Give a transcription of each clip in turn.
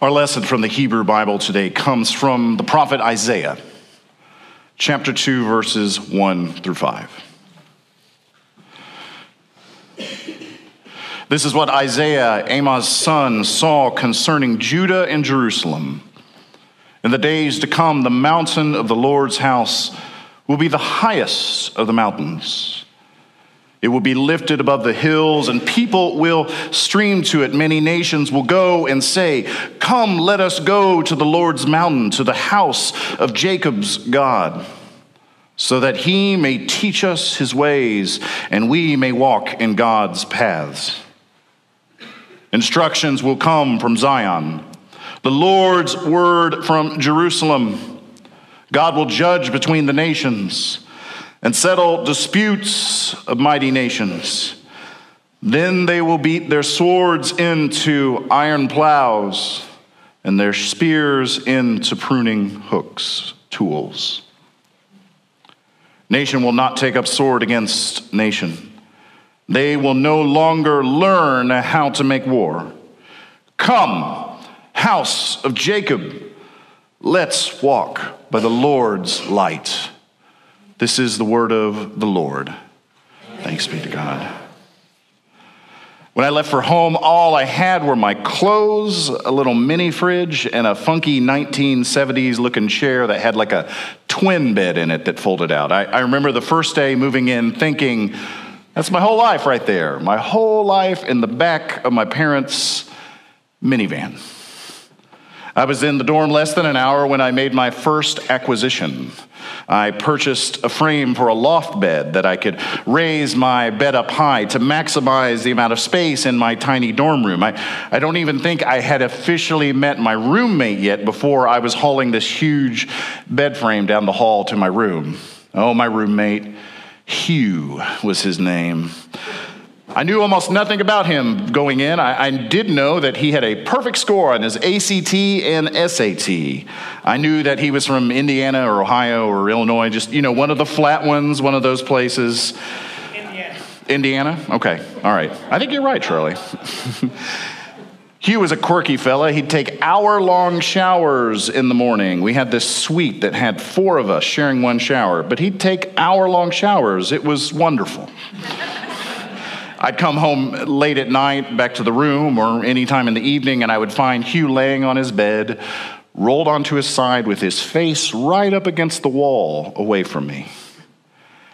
Our lesson from the Hebrew Bible today comes from the prophet Isaiah, chapter 2, verses 1 through 5. This is what Isaiah, Amos' son, saw concerning Judah and Jerusalem. In the days to come, the mountain of the Lord's house will be the highest of the mountains it will be lifted above the hills, and people will stream to it. Many nations will go and say, Come, let us go to the Lord's mountain, to the house of Jacob's God, so that he may teach us his ways, and we may walk in God's paths. Instructions will come from Zion, the Lord's word from Jerusalem. God will judge between the nations and settle disputes of mighty nations. Then they will beat their swords into iron plows and their spears into pruning hooks, tools. Nation will not take up sword against nation. They will no longer learn how to make war. Come, house of Jacob, let's walk by the Lord's light. This is the word of the Lord. Thanks be to God. When I left for home, all I had were my clothes, a little mini fridge, and a funky 1970s looking chair that had like a twin bed in it that folded out. I, I, remember the first day moving in thinking, that's my whole life right there. My whole life in the back of my parents' minivan. I was in the dorm less than an hour when I made my first acquisition. I purchased a frame for a loft bed that I could raise my bed up high to maximize the amount of space in my tiny dorm room. I, I don't even think I had officially met my roommate yet before I was hauling this huge bed frame down the hall to my room. Oh, my roommate, Hugh was his name. I knew almost nothing about him going in. I, I, did know that he had a perfect score on his ACT and SAT. I knew that he was from Indiana or Ohio or Illinois, just, you know, one of the flat ones, one of those places. Indiana. Indiana? Okay, all right. I think you're right, Charlie. Hugh was a quirky fella. He'd take hour long showers in the morning. We had this suite that had four of us sharing one shower, but he'd take hour long showers. It was wonderful. I'd come home late at night, back to the room, or any time in the evening, and I would find Hugh laying on his bed, rolled onto his side with his face right up against the wall away from me.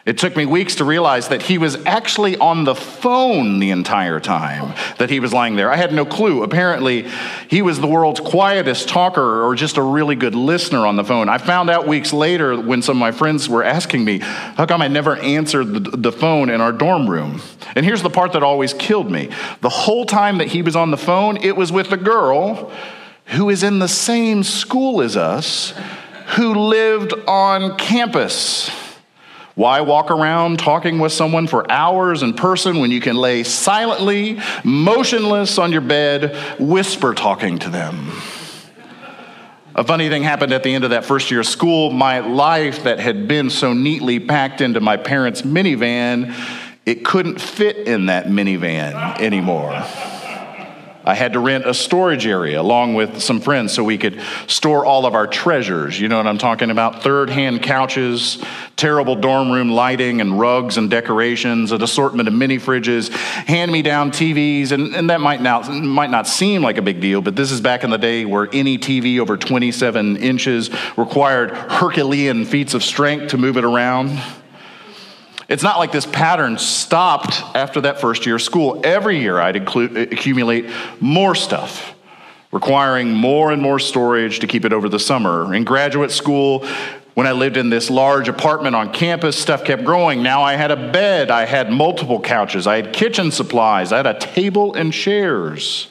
It took me weeks to realize that he was actually on the phone the entire time that he was lying there. I had no clue. Apparently, he was the world's quietest talker or just a really good listener on the phone. I found out weeks later when some of my friends were asking me, how come I never answered the, the phone in our dorm room? And here's the part that always killed me the whole time that he was on the phone, it was with a girl who is in the same school as us who lived on campus. Why walk around talking with someone for hours in person when you can lay silently, motionless on your bed, whisper talking to them? A funny thing happened at the end of that first year of school. My life that had been so neatly packed into my parents' minivan, it couldn't fit in that minivan anymore. I had to rent a storage area along with some friends so we could store all of our treasures. You know what I'm talking about? Third hand couches, terrible dorm room lighting and rugs and decorations, an assortment of mini fridges, hand me down TVs. And, and that might, now, might not seem like a big deal, but this is back in the day where any TV over 27 inches required Herculean feats of strength to move it around. It's not like this pattern stopped after that first year of school. Every year I'd include, uh, accumulate more stuff, requiring more and more storage to keep it over the summer. In graduate school, when I lived in this large apartment on campus, stuff kept growing. Now I had a bed, I had multiple couches, I had kitchen supplies, I had a table and chairs.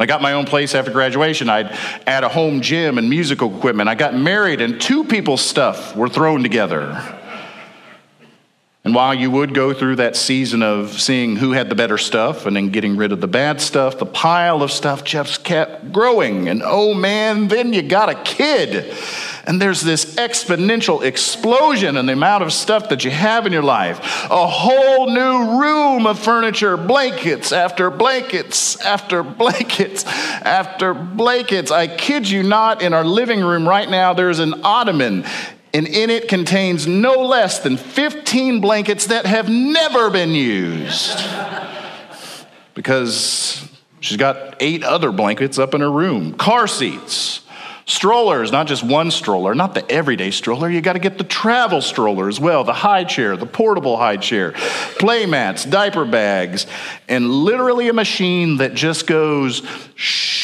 I got my own place after graduation. I'd add a home gym and musical equipment. I got married, and two people's stuff were thrown together. And while you would go through that season of seeing who had the better stuff and then getting rid of the bad stuff, the pile of stuff just kept growing. And oh man, then you got a kid. And there's this exponential explosion in the amount of stuff that you have in your life. A whole new room of furniture, blankets after blankets after blankets after blankets. I kid you not, in our living room right now, there's an ottoman and in it contains no less than 15 blankets that have never been used. because she's got eight other blankets up in her room. Car seats, strollers, not just one stroller, not the everyday stroller. You got to get the travel stroller as well, the high chair, the portable high chair, play mats, diaper bags, and literally a machine that just goes shh.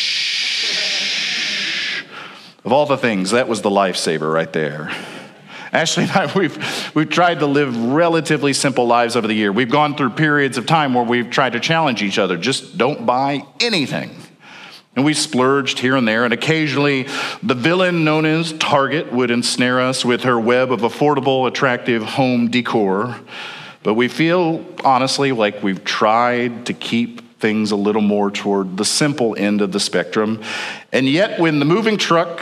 Of all the things, that was the lifesaver right there. Ashley and I, we've, we've tried to live relatively simple lives over the year. We've gone through periods of time where we've tried to challenge each other. Just don't buy anything. And we splurged here and there, and occasionally the villain known as Target would ensnare us with her web of affordable, attractive home decor. But we feel, honestly, like we've tried to keep things a little more toward the simple end of the spectrum. And yet, when the moving truck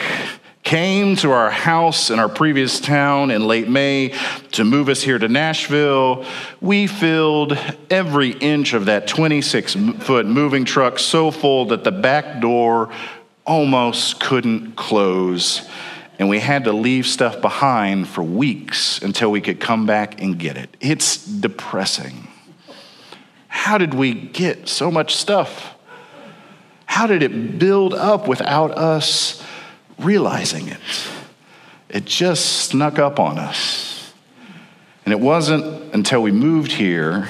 came to our house in our previous town in late May to move us here to Nashville, we filled every inch of that 26 foot moving truck so full that the back door almost couldn't close. And we had to leave stuff behind for weeks until we could come back and get it. It's depressing. How did we get so much stuff? How did it build up without us? Realizing it. It just snuck up on us. And it wasn't until we moved here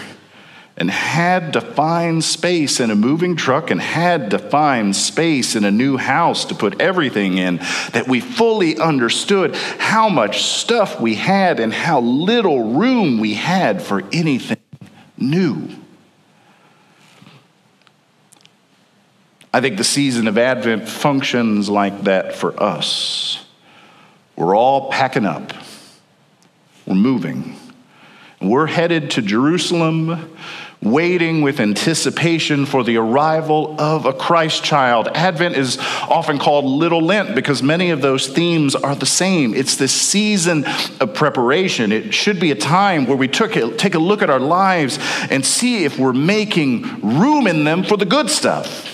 and had to find space in a moving truck and had to find space in a new house to put everything in that we fully understood how much stuff we had and how little room we had for anything new. I think the season of Advent functions like that for us. We're all packing up, we're moving. We're headed to Jerusalem, waiting with anticipation for the arrival of a Christ child. Advent is often called Little Lent because many of those themes are the same. It's this season of preparation. It should be a time where we took a, take a look at our lives and see if we're making room in them for the good stuff.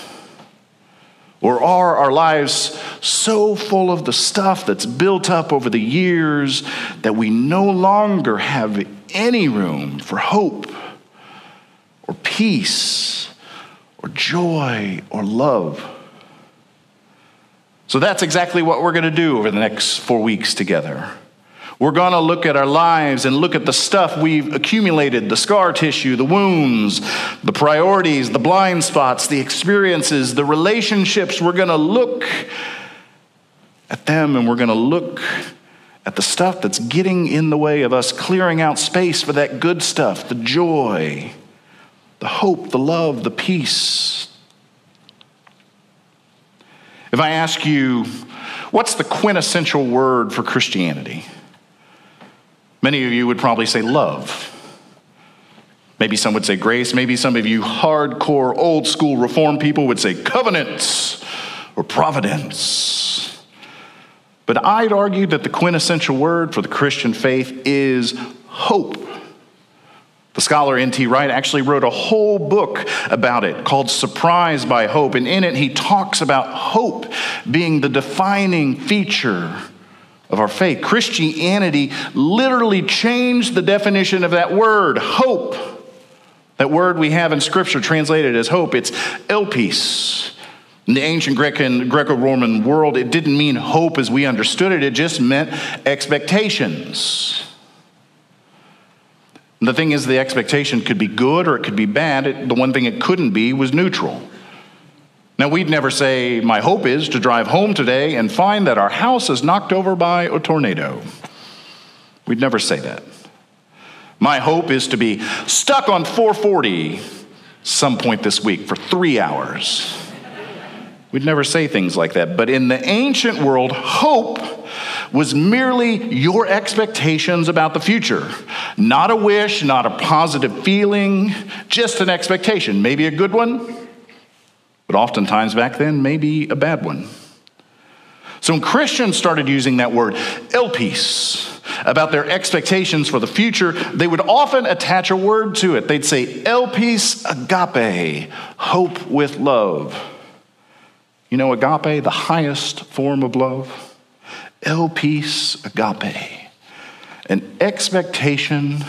Or are our lives so full of the stuff that's built up over the years that we no longer have any room for hope or peace or joy or love? So that's exactly what we're going to do over the next four weeks together. We're going to look at our lives and look at the stuff we've accumulated the scar tissue, the wounds, the priorities, the blind spots, the experiences, the relationships. We're going to look at them and we're going to look at the stuff that's getting in the way of us clearing out space for that good stuff the joy, the hope, the love, the peace. If I ask you, what's the quintessential word for Christianity? Many of you would probably say love. Maybe some would say grace. Maybe some of you hardcore, old school reform people would say covenants or providence. But I'd argue that the quintessential word for the Christian faith is hope. The scholar N.T. Wright actually wrote a whole book about it called Surprised by Hope. And in it, he talks about hope being the defining feature of our faith. Christianity literally changed the definition of that word, hope. That word we have in Scripture translated as hope, it's elpis. In the ancient Greek and Greco Roman world, it didn't mean hope as we understood it, it just meant expectations. The thing is, the expectation could be good or it could be bad. It, the one thing it couldn't be was neutral. Now, we'd never say, My hope is to drive home today and find that our house is knocked over by a tornado. We'd never say that. My hope is to be stuck on 440 some point this week for three hours. We'd never say things like that. But in the ancient world, hope was merely your expectations about the future. Not a wish, not a positive feeling, just an expectation. Maybe a good one, but oftentimes back then, maybe a bad one. So when Christians started using that word, elpis, about their expectations for the future, they would often attach a word to it. They'd say, elpis agape, hope with love. You know, agape, the highest form of love? elpis agape, an expectation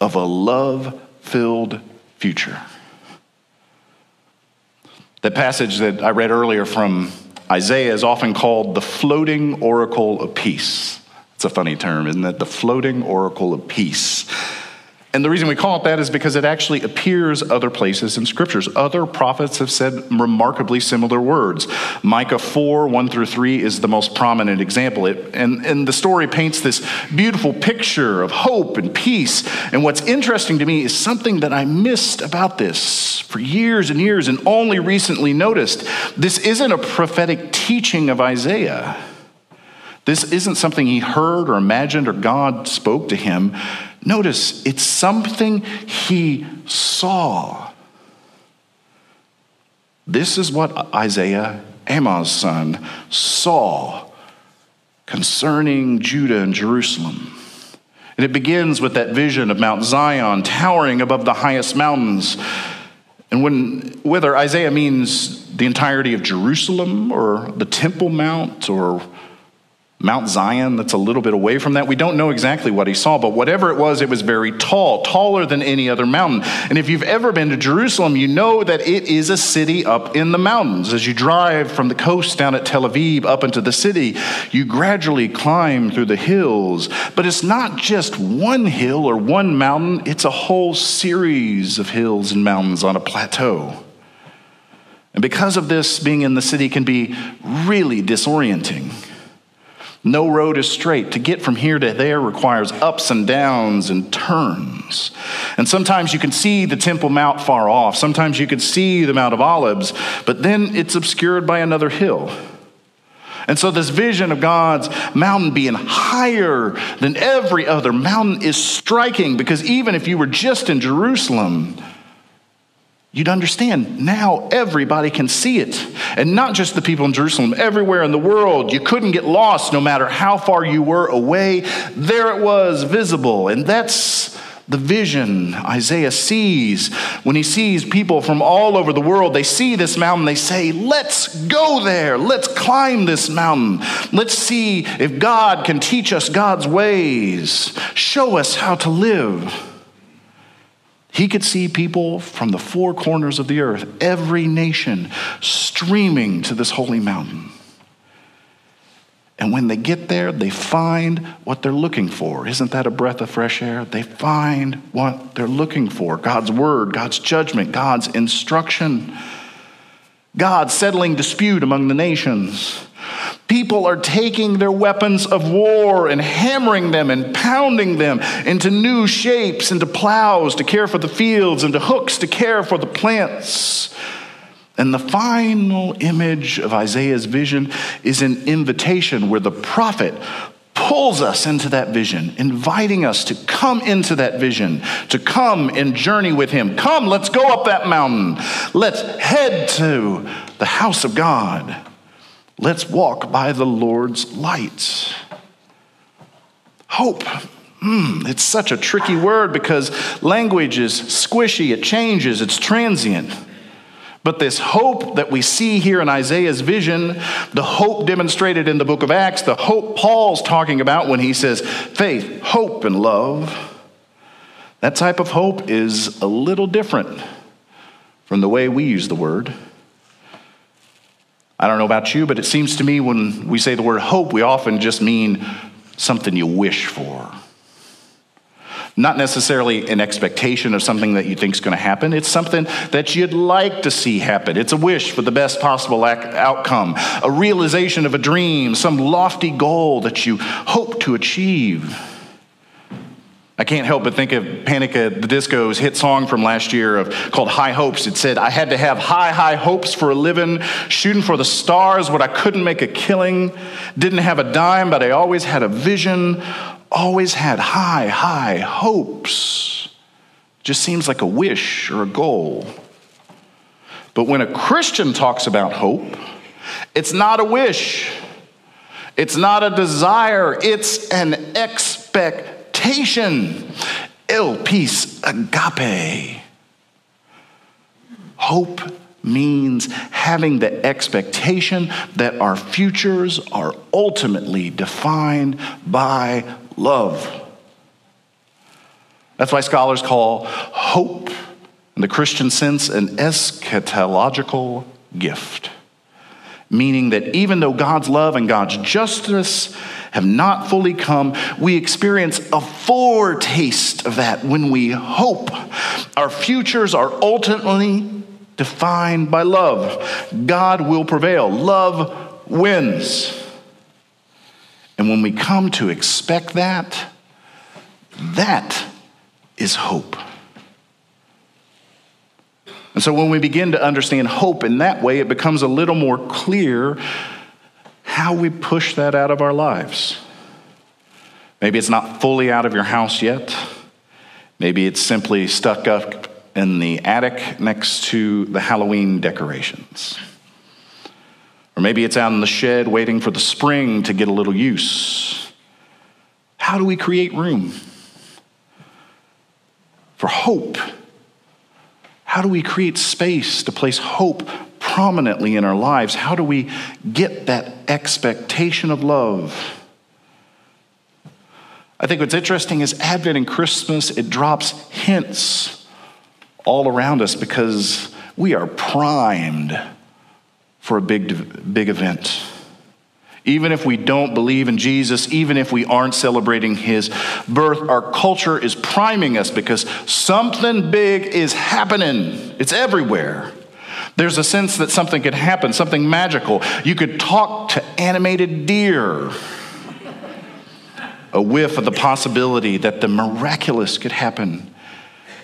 of a love filled future. The passage that I read earlier from Isaiah is often called the floating oracle of peace. It's a funny term, isn't it? The floating oracle of peace. And the reason we call it that is because it actually appears other places in scriptures. Other prophets have said remarkably similar words. Micah 4, 1 through 3 is the most prominent example. It, and, and the story paints this beautiful picture of hope and peace. And what's interesting to me is something that I missed about this for years and years and only recently noticed. This isn't a prophetic teaching of Isaiah. This isn't something he heard or imagined or God spoke to him. Notice, it's something he saw. This is what Isaiah, Amos' son, saw concerning Judah and Jerusalem. And it begins with that vision of Mount Zion towering above the highest mountains. And when, whether Isaiah means the entirety of Jerusalem or the Temple Mount or Mount Zion that's a little bit away from that. We don't know exactly what he saw, but whatever it was, it was very tall, taller than any other mountain. And if you've ever been to Jerusalem, you know that it is a city up in the mountains. As you drive from the coast down at Tel Aviv up into the city, you gradually climb through the hills. But it's not just one hill or one mountain, it's a whole series of hills and mountains on a plateau. And because of this, being in the city can be really disorienting. No road is straight. To get from here to there requires ups and downs and turns. And sometimes you can see the Temple Mount far off. Sometimes you can see the Mount of Olives, but then it's obscured by another hill. And so, this vision of God's mountain being higher than every other mountain is striking because even if you were just in Jerusalem, you'd understand now everybody can see it. And not just the people in Jerusalem, everywhere in the world. You couldn't get lost no matter how far you were away. There it was, visible. And that's the vision Isaiah sees when he sees people from all over the world. They see this mountain, they say, Let's go there. Let's climb this mountain. Let's see if God can teach us God's ways, show us how to live. He could see people from the four corners of the earth, every nation, streaming to this holy mountain. And when they get there, they find what they're looking for. Isn't that a breath of fresh air? They find what they're looking for God's word, God's judgment, God's instruction, God settling dispute among the nations. People are taking their weapons of war and hammering them and pounding them into new shapes, into plows to care for the fields, into hooks to care for the plants. And the final image of Isaiah's vision is an invitation where the prophet pulls us into that vision, inviting us to come into that vision, to come and journey with him. Come, let's go up that mountain. Let's head to the house of God. Let's walk by the Lord's lights. Hope. Hmm, it's such a tricky word because language is squishy, it changes, it's transient. But this hope that we see here in Isaiah's vision, the hope demonstrated in the book of Acts, the hope Paul's talking about when he says faith, hope, and love, that type of hope is a little different from the way we use the word. I don't know about you, but it seems to me when we say the word hope, we often just mean something you wish for. Not necessarily an expectation of something that you think is going to happen. It's something that you'd like to see happen. It's a wish for the best possible outcome, a realization of a dream, some lofty goal that you hope to achieve. I can't help but think of Panic at the Disco's hit song from last year of, called High Hopes. It said, I had to have high, high hopes for a living, shooting for the stars, but I couldn't make a killing. Didn't have a dime, but I always had a vision, always had high, high hopes. Just seems like a wish or a goal. But when a Christian talks about hope, it's not a wish, it's not a desire, it's an expectation. Elpis agape. Hope means having the expectation that our futures are ultimately defined by love. That's why scholars call hope, in the Christian sense, an eschatological gift. Meaning that even though God's love and God's justice have not fully come, we experience a foretaste of that when we hope. Our futures are ultimately defined by love. God will prevail, love wins. And when we come to expect that, that is hope. And so when we begin to understand hope in that way, it becomes a little more clear how we push that out of our lives. Maybe it's not fully out of your house yet. Maybe it's simply stuck up in the attic next to the Halloween decorations. Or maybe it's out in the shed waiting for the spring to get a little use. How do we create room for hope? How do we create space to place hope prominently in our lives? How do we get that expectation of love? I think what's interesting is Advent and Christmas, it drops hints all around us because we are primed for a big, big event. Even if we don't believe in Jesus, even if we aren't celebrating his birth, our culture is priming us because something big is happening. It's everywhere. There's a sense that something could happen, something magical. You could talk to animated deer. A whiff of the possibility that the miraculous could happen.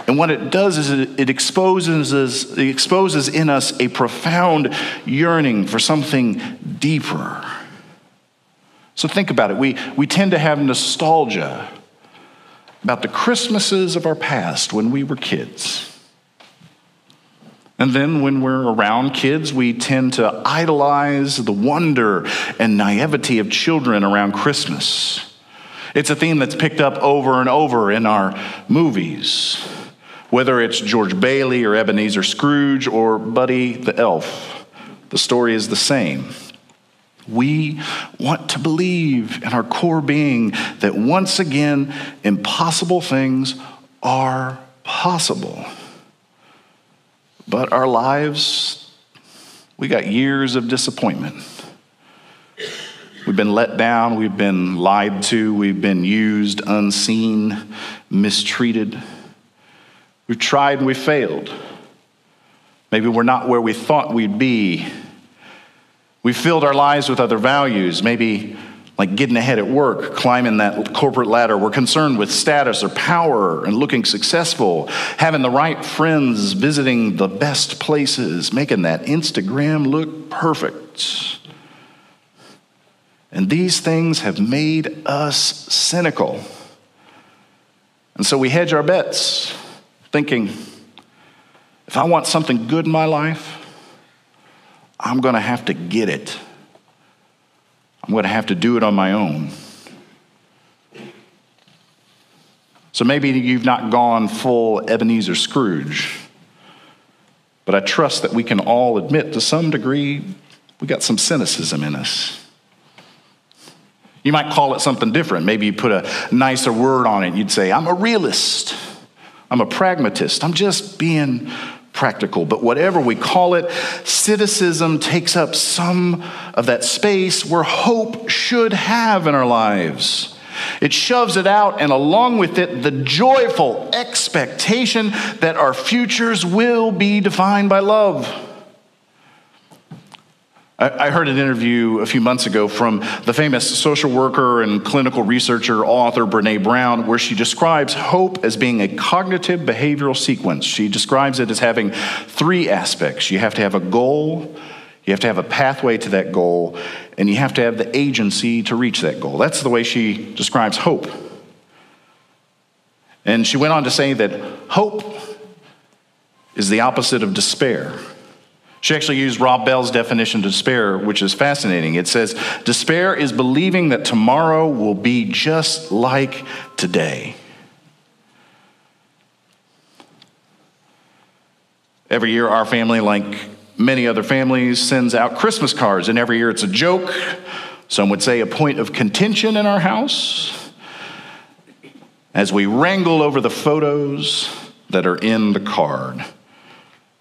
And what it does is it exposes, it exposes in us a profound yearning for something deeper. So think about it. We, we tend to have nostalgia about the Christmases of our past when we were kids. And then when we're around kids, we tend to idolize the wonder and naivety of children around Christmas. It's a theme that's picked up over and over in our movies, whether it's George Bailey or Ebenezer Scrooge or Buddy the Elf. The story is the same. We want to believe in our core being that once again, impossible things are possible. But our lives, we got years of disappointment. We've been let down, we've been lied to, we've been used, unseen, mistreated. We've tried and we failed. Maybe we're not where we thought we'd be. We filled our lives with other values. Maybe like getting ahead at work, climbing that corporate ladder. We're concerned with status or power and looking successful, having the right friends, visiting the best places, making that Instagram look perfect. And these things have made us cynical. And so we hedge our bets, thinking if I want something good in my life, I'm going to have to get it. I'm going to have to do it on my own. So maybe you've not gone full Ebenezer Scrooge, but I trust that we can all admit to some degree we got some cynicism in us. You might call it something different. Maybe you put a nicer word on it. You'd say, I'm a realist. I'm a pragmatist. I'm just being practical. But whatever we call it, cynicism takes up some of that space where hope should have in our lives. It shoves it out, and along with it, the joyful expectation that our futures will be defined by love. I heard an interview a few months ago from the famous social worker and clinical researcher, author Brene Brown, where she describes hope as being a cognitive behavioral sequence. She describes it as having three aspects you have to have a goal, you have to have a pathway to that goal, and you have to have the agency to reach that goal. That's the way she describes hope. And she went on to say that hope is the opposite of despair. She actually used Rob Bell's definition of despair, which is fascinating. It says, Despair is believing that tomorrow will be just like today. Every year, our family, like many other families, sends out Christmas cards, and every year it's a joke. Some would say a point of contention in our house as we wrangle over the photos that are in the card.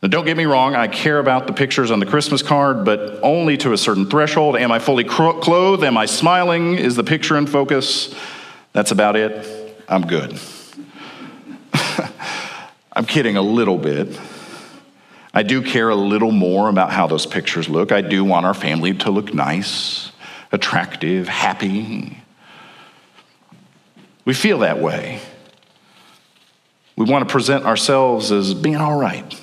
Now, don't get me wrong, I care about the pictures on the Christmas card, but only to a certain threshold. Am I fully clothed? Am I smiling? Is the picture in focus? That's about it. I'm good. I'm kidding a little bit. I do care a little more about how those pictures look. I do want our family to look nice, attractive, happy. We feel that way. We want to present ourselves as being all right.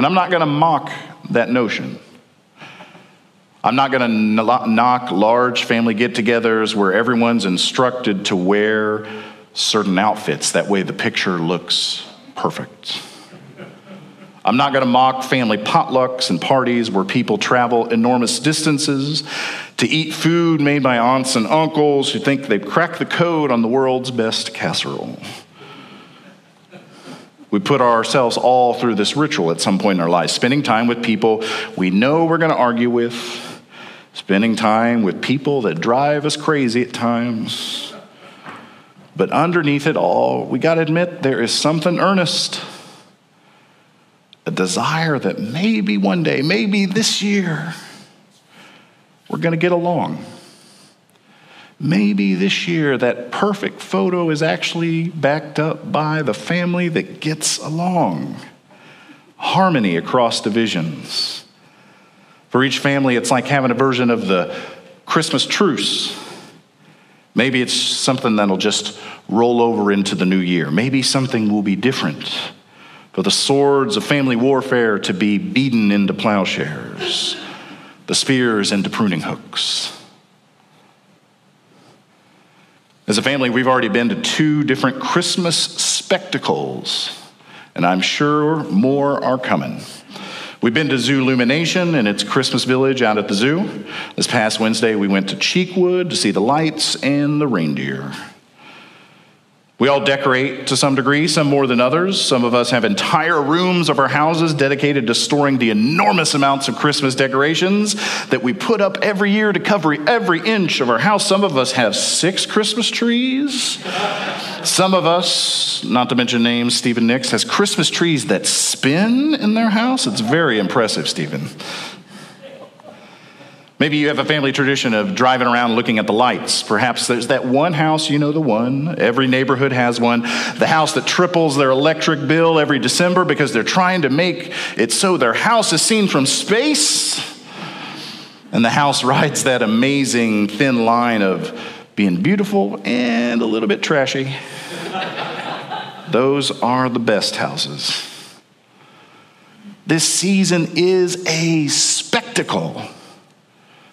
And I'm not going to mock that notion. I'm not going to knock large family get togethers where everyone's instructed to wear certain outfits. That way the picture looks perfect. I'm not going to mock family potlucks and parties where people travel enormous distances to eat food made by aunts and uncles who think they've cracked the code on the world's best casserole. We put ourselves all through this ritual at some point in our lives, spending time with people we know we're going to argue with, spending time with people that drive us crazy at times. But underneath it all, we got to admit there is something earnest a desire that maybe one day, maybe this year, we're going to get along maybe this year that perfect photo is actually backed up by the family that gets along. Harmony across divisions. For each family, it's like having a version of the Christmas truce. Maybe it's something that'll just roll over into the new year. Maybe something will be different. For the swords of family warfare to be beaten into plowshares, the spears into pruning hooks. As a family, we've already been to two different Christmas spectacles, and I'm sure more are coming. We've been to Zoolumination and its Christmas village out at the zoo. This past Wednesday, we went to Cheekwood to see the lights and the reindeer. We all decorate to some degree, some more than others. Some of us have entire rooms of our houses dedicated to storing the enormous amounts of Christmas decorations that we put up every year to cover every inch of our house. Some of us have six Christmas trees. Some of us, not to mention names, Stephen Nix, has Christmas trees that spin in their house. It's very impressive, Stephen. Maybe you have a family tradition of driving around looking at the lights. Perhaps there's that one house, you know the one. Every neighborhood has one. The house that triples their electric bill every December because they're trying to make it so their house is seen from space. And the house rides that amazing thin line of being beautiful and a little bit trashy. Those are the best houses. This season is a spectacle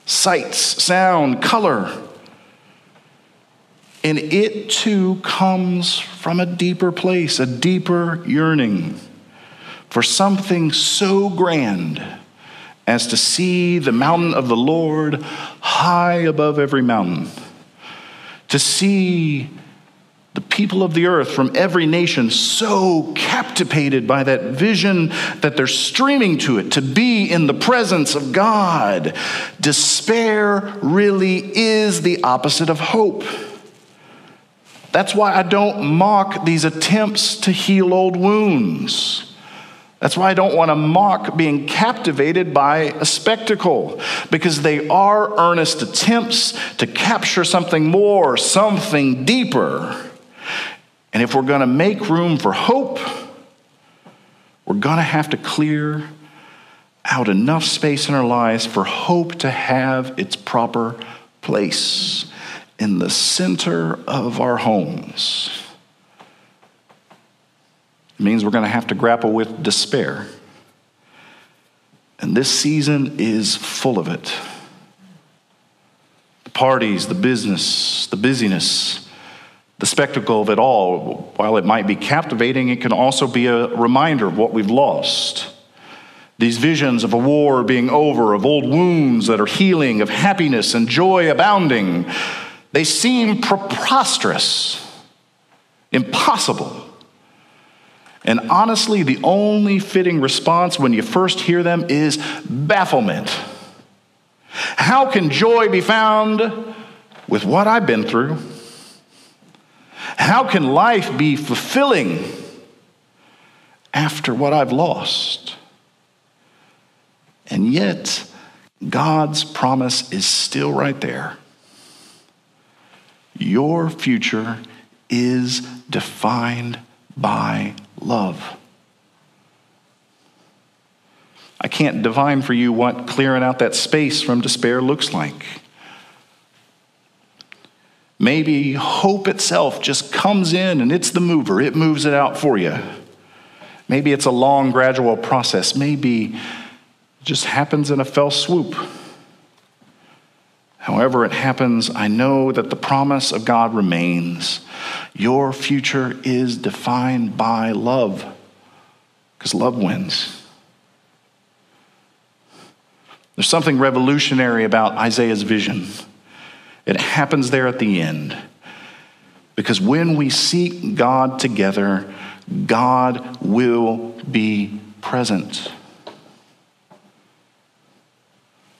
sights, sound, color. And it too comes from a deeper place, a deeper yearning for something so grand as to see the mountain of the Lord high above every mountain, to see the people of the earth from every nation so captivated by that vision that they're streaming to it to be in the presence of God. Despair really is the opposite of hope. That's why I don't mock these attempts to heal old wounds. That's why I don't want to mock being captivated by a spectacle, because they are earnest attempts to capture something more, something deeper. And if we're going to make room for hope, we're going to have to clear out enough space in our lives for hope to have its proper place in the center of our homes. It means we're going to have to grapple with despair. And this season is full of it. The parties, the business, the busyness, the spectacle of it all, while it might be captivating, it can also be a reminder of what we've lost. These visions of a war being over, of old wounds that are healing, of happiness and joy abounding, they seem preposterous, impossible. And honestly, the only fitting response when you first hear them is bafflement. How can joy be found with what I've been through? How can life be fulfilling after what I've lost? And yet, God's promise is still right there. Your future is defined by love. I can't divine for you what clearing out that space from despair looks like. Maybe hope itself just comes in and it's the mover, it moves it out for you. Maybe it's a long, gradual process. Maybe it just happens in a fell swoop. However, it happens, I know that the promise of God remains. Your future is defined by love, because love wins. There's something revolutionary about Isaiah's vision. It happens there at the end. Because when we seek God together, God will be present.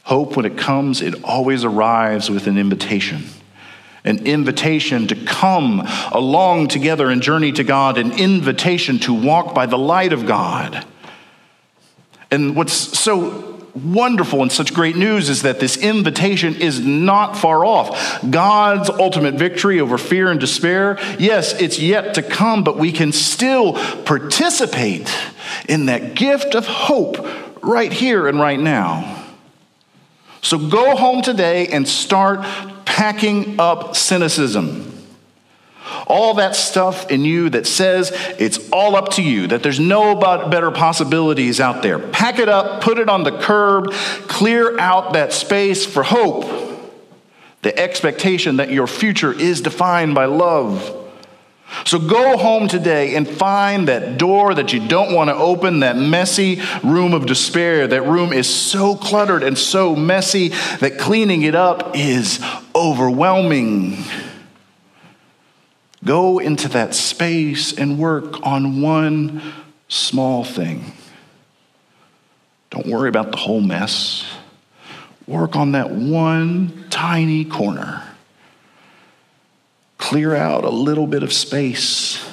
Hope, when it comes, it always arrives with an invitation. An invitation to come along together and journey to God, an invitation to walk by the light of God. And what's so wonderful and such great news is that this invitation is not far off. God's ultimate victory over fear and despair, yes, it's yet to come, but we can still participate in that gift of hope right here and right now. So go home today and start packing up cynicism. All that stuff in you that says it's all up to you, that there's no better possibilities out there. Pack it up, put it on the curb, clear out that space for hope. The expectation that your future is defined by love. So go home today and find that door that you don't want to open, that messy room of despair. That room is so cluttered and so messy that cleaning it up is overwhelming. Go into that space and work on one small thing. Don't worry about the whole mess. Work on that one tiny corner clear out a little bit of space.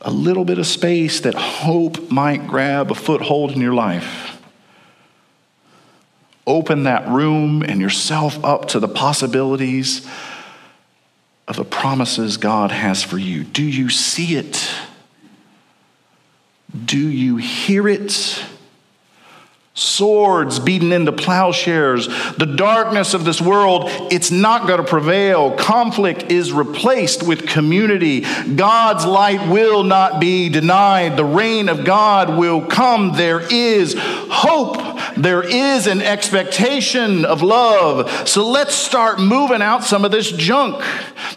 A little bit of space that hope might grab a foothold in your life. Open that room and yourself up to the possibilities of the promises God has for you. Do you see it? Do you hear it? swords beaten into plowshares. The darkness of this world, it's not going to prevail. Conflict is replaced with community. God's light will not be denied. The reign of God will come. There is hope. There is an expectation of love. So let's start moving out some of this junk,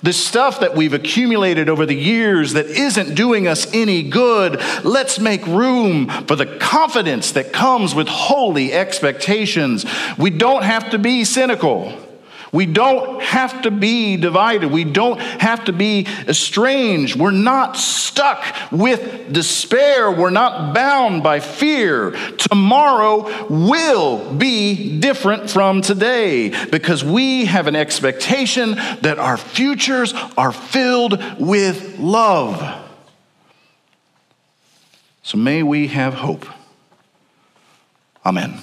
this stuff that we've accumulated over the years that isn't doing us any good. Let's make room for the confidence that comes with holy expectations. We don't have to be cynical. We don't have to be divided. We don't have to be estranged. We're not stuck with despair. We're not bound by fear. Tomorrow will be different from today because we have an expectation that our futures are filled with love. So may we have hope. Amen.